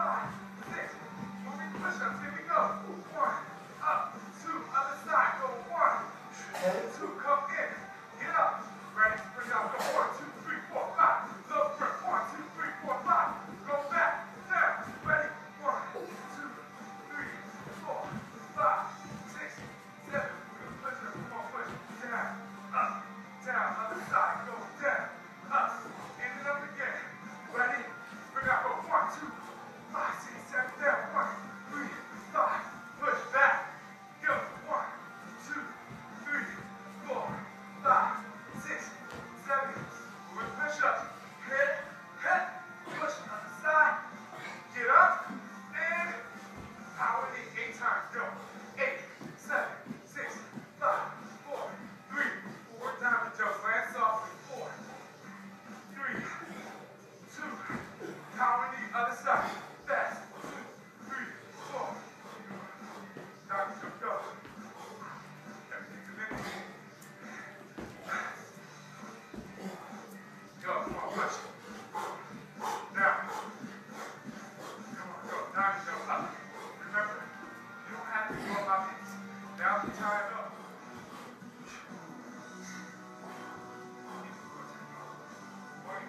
Five.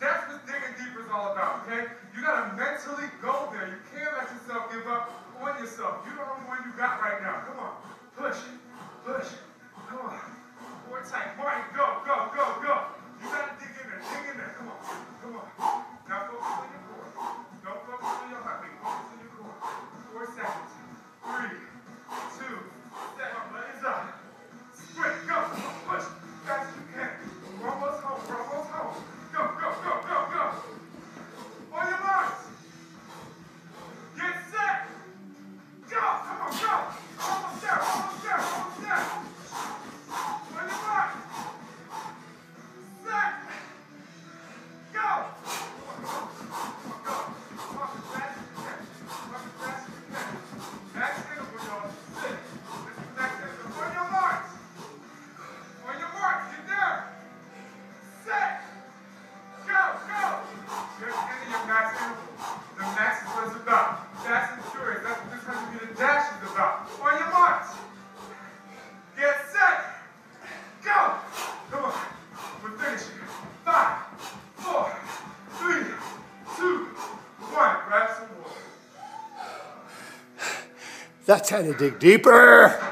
That's what digging deeper is all about, okay? You gotta mentally go there. You stop. On your marks. Get set. Go. Come on. We're finishing. Five, four, three, two, one. Grab some water. That's how to dig deeper.